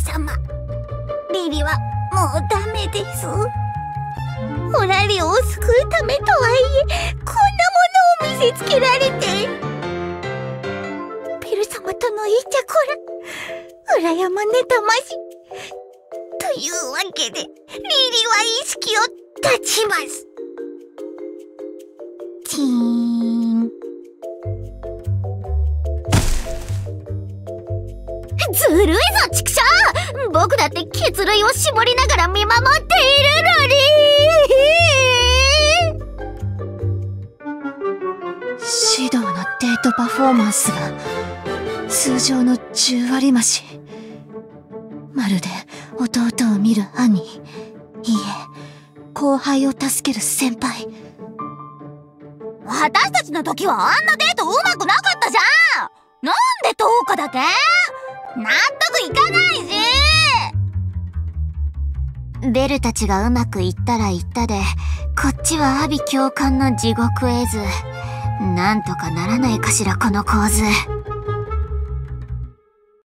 様。リリはもうダメです。ホラリオを救うためとはいえこんなものを見せつけられて。ベル様とのいちゃこら裏山ねたまし。というわけでリリは意識を立ちます。チーン。ずるいぞ畜生！僕だって血類を絞りながら見守っているのに。指導のデートパフォーマンスが通常の10割増し。まるで弟を見る兄。いいえ後輩を助ける先輩。私たちの時はあんなデートうまくなかったじゃん。なんで10日だけ納得いかベルたちがうまくいったらいったでこっちは阿鼻教官の地獄絵図。なんとかならないかしらこの構図。